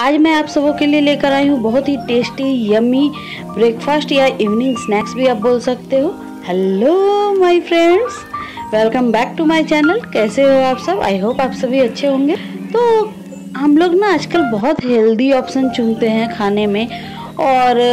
आज मैं आप सबों के लिए लेकर आई हूँ बहुत ही टेस्टी यम्मी ब्रेकफास्ट या इवनिंग स्नैक्स भी आप बोल सकते हो। Hello my friends welcome back to my channel कैसे हो आप सब? आई होप आप सभी अच्छे होंगे। तो हम लोग ना आजकल बहुत हेल्दी ऑप्शन चुनते हैं खाने में और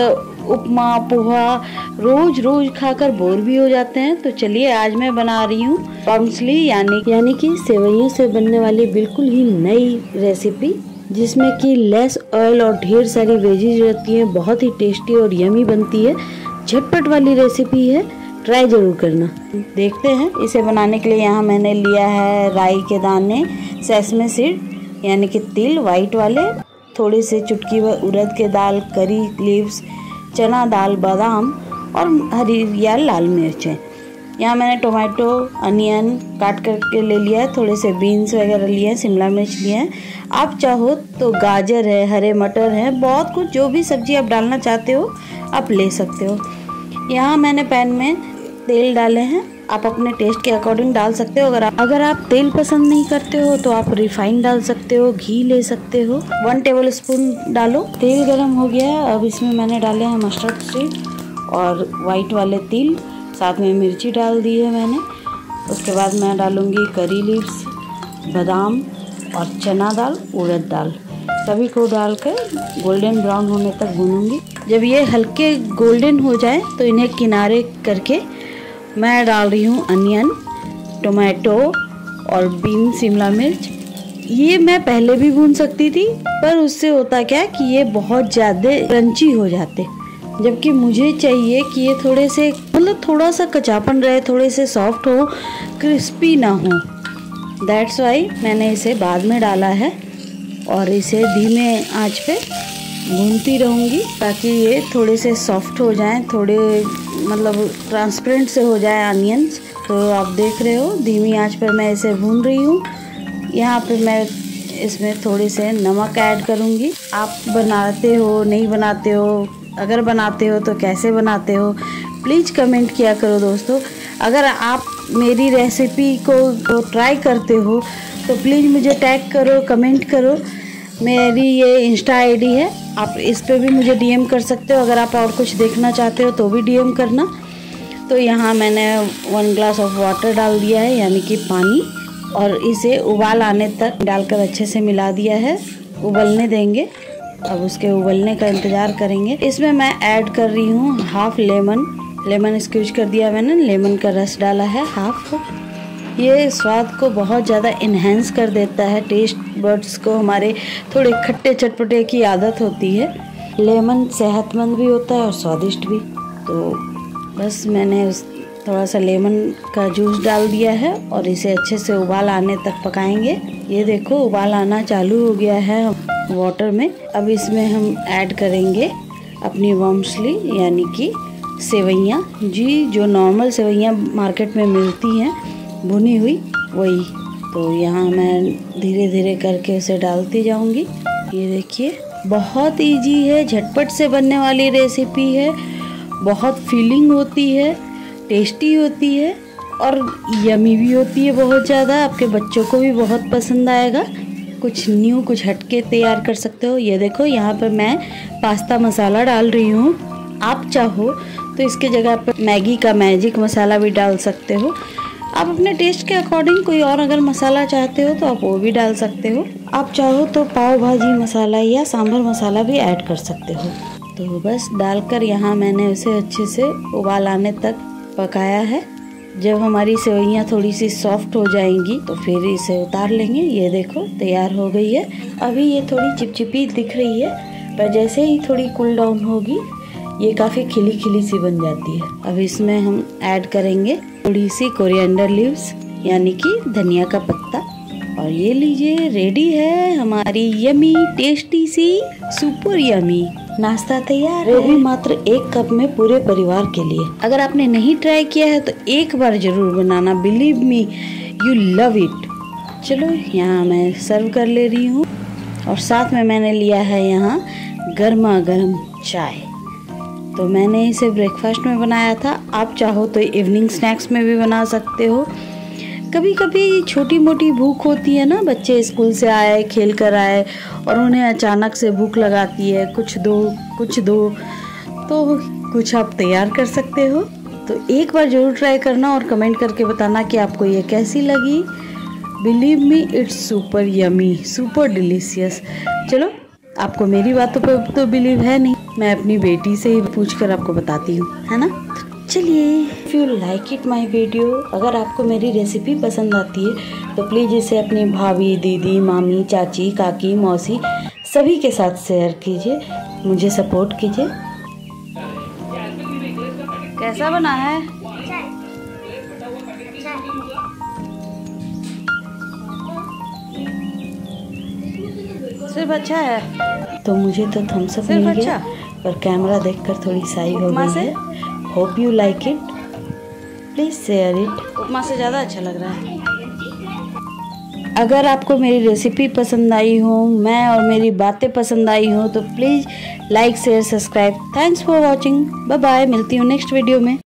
उपमा, पोहा रोज रोज खाकर बोर भी हो जाते हैं। तो चलिए आज मैं बना रही हूँ पम्सली यानी यानी कि सेवइयों से बनने वाली बिल्कुल ही नई रेसिपी जिसमें कि लेस ऑयल और ढेर सारी वेजीज रहती हैं, बहुत ही टेस्टी और यमी बनती है। झटपट वाली रेसिपी है ट्राई ज़रूर करना। देखते हैं, इसे बनाने के लिए यहाँ मैंने लिया है राई के दाने सेसमे सीड यानी कि तिल वाइट वाले, थोड़ी से चुटकी व उड़द के दाल करी लीव्स चना दाल, बादाम और हरी या लाल मिर्चें। यहाँ मैंने टोमेटो, अनियन काट करके ले लिया है, थोड़े से बीन्स वगैरह लिए हैं, शिमला मिर्च लिए हैं। आप चाहो तो गाजर है, हरे मटर है, बहुत कुछ, जो भी सब्ज़ी आप डालना चाहते हो, आप ले सकते हो। यहाँ मैंने पैन में तेल डाले हैं, आप अपने टेस्ट के अकॉर्डिंग डाल सकते हो। अगर आप अगर आप तेल पसंद नहीं करते हो तो आप रिफाइंड डाल सकते हो, घी ले सकते हो। वन टेबल स्पून डालो। तेल गरम हो गया है, अब इसमें मैंने डाले हैं मस्टर्ड सीड और वाइट वाले तिल। साथ में मिर्ची डाल दी है मैंने। उसके बाद मैं डालूँगी करी लीव्स, बादाम और चना दाल, उड़द दाल। सभी को डालकर गोल्डन ब्राउन होने तक भूनूँगी। जब ये हल्के गोल्डन हो जाए तो इन्हें किनारे करके मैं डाल रही हूँ अनियन, टोमेटो और बीन, शिमला मिर्च। ये मैं पहले भी भून सकती थी, पर उससे होता क्या कि ये बहुत ज़्यादा क्रंची हो जाते। जबकि मुझे चाहिए कि ये थोड़े से मतलब थोड़ा सा कचापन रहे, थोड़े से सॉफ्ट हो क्रिस्पी ना हो। दैट्स वाई मैंने इसे बाद में डाला है और इसे धीमे आँच पे भूनती रहूँगी ताकि ये थोड़े से सॉफ्ट हो जाएँ, थोड़े मतलब ट्रांसपेरेंट से हो जाए अनियंस तो आप देख रहे हो, धीमी आँच पर मैं इसे भून रही हूँ। यहाँ पे मैं इसमें थोड़े से नमक ऐड करूँगी। आप बनाते हो, नहीं बनाते हो अगर बनाते हो तो कैसे बनाते हो? प्लीज़ कमेंट किया करो दोस्तों। अगर आप मेरी रेसिपी को ट्राई करते हो तो प्लीज़ मुझे टैग करो कमेंट करो। मेरी ये इंस्टा आईडी है। आप इस पर भी मुझे डीएम कर सकते हो। अगर आप और कुछ देखना चाहते हो तो भी डीएम करना। तो यहाँ मैंने वन ग्लास ऑफ़ वाटर डाल दिया है, यानी कि पानी। और इसे उबाल आने तक डालकर अच्छे से मिला दिया है। उबलने देंगे। अब उसके उबलने का इंतज़ार करेंगे। इसमें मैं ऐड कर रही हूँ हाफ़ लेमन लेमन स्क्यूज कर दिया मैंने लेमन का रस डाला है हाफ़ ये स्वाद को बहुत ज़्यादा इन्हेंस कर देता है। टेस्ट बर्ड्स को हमारे थोड़े खट्टे चटपटे की आदत होती है। लेमन सेहतमंद भी होता है और स्वादिष्ट भी। तो बस मैंने उस थोड़ा सा लेमन का जूस डाल दिया है और इसे अच्छे से उबाल आने तक पकाएँगे। ये देखो, उबाल आना चालू हो गया है। वाटर में। अब इसमें हम ऐड करेंगे अपनी वम्सली यानी कि सेवैयाँ जी, जो नॉर्मल सेवैयाँ मार्केट में मिलती हैं, भुनी हुई, वही। तो यहाँ मैं धीरे धीरे करके उसे डालती जाऊँगी। ये देखिए, बहुत इजी है, झटपट से बनने वाली रेसिपी है। बहुत फीलिंग होती है टेस्टी होती है, और यमी भी होती है बहुत ज़्यादा। आपके बच्चों को भी बहुत पसंद आएगा। कुछ न्यू कुछ हटके तैयार कर सकते हो। ये देखो, यहाँ पर मैं पास्ता मसाला डाल रही हूँ। आप चाहो तो इसके जगह पर मैगी का मैजिक मसाला भी डाल सकते हो। आप अपने टेस्ट के अकॉर्डिंग कोई और अगर मसाला चाहते हो तो आप वो भी डाल सकते हो। आप चाहो तो पाव भाजी मसाला या सांभर मसाला भी ऐड कर सकते हो। तो बस, डालकर यहाँ मैंने उसे अच्छे से उबाल आने तक पकाया है। जब हमारी सेवैयाँ थोड़ी सी सॉफ्ट हो जाएँगी तो फिर इसे उतार लेंगे। ये देखो, तैयार हो गई है। अभी ये थोड़ी चिपचिपी दिख रही है, पर जैसे ही थोड़ी कूल डाउन होगी, ये काफ़ी खिली खिली सी बन जाती है। अब इसमें हम ऐड करेंगे थोड़ी सी कोरिएंडर लीव्स यानी कि धनिया का पत्ता। और ये लीजिए रेडी है हमारी यमी टेस्टी सी सुपर यमी नाश्ता तैयार वो भी मात्र एक कप में पूरे परिवार के लिए। अगर आपने नहीं ट्राई किया है तो एक बार ज़रूर बनाना। Believe me you love it चलो यहाँ मैं सर्व कर ले रही हूँ। और साथ में मैंने लिया है यहाँ गर्मा गर्म चाय। तो मैंने इसे ब्रेकफास्ट में बनाया था। आप चाहो तो इवनिंग स्नैक्स में भी बना सकते हो। कभी कभी छोटी मोटी भूख होती है ना, बच्चे स्कूल से आए, खेल कर आए, और उन्हें अचानक से भूख लगाती है, कुछ दो कुछ दो तो कुछ आप तैयार कर सकते हो। तो एक बार ज़रूर ट्राई करना और कमेंट करके बताना कि आपको ये कैसी लगी। Believe me, it's super yummy, super delicious. चलो, आपको मेरी बातों पर तो बिलीव है नहीं, मैं अपनी बेटी से ही पूछ कर आपको बताती हूँ, है ना? चलिए if you like it my video अगर आपको मेरी रेसिपी पसंद आती है तो प्लीज़ इसे अपनी भाभी दीदी मामी चाची काकी मौसी सभी के साथ शेयर कीजिए मुझे सपोर्ट कीजिए। कैसा बना है? सिर्फ़ अच्छा है? तो मुझे तो थम्सअप मिल गया अच्छा? पर कैमरा देखकर थोड़ी साई हो गई है। Hope you like it please share it upma से ज़्यादा अच्छा लग रहा है। अगर आपको मेरी रेसिपी पसंद आई हो मैं और मेरी बातें पसंद आई हो तो please like share subscribe thanks for watching bye bye मिलती हूँ नेक्स्ट वीडियो में।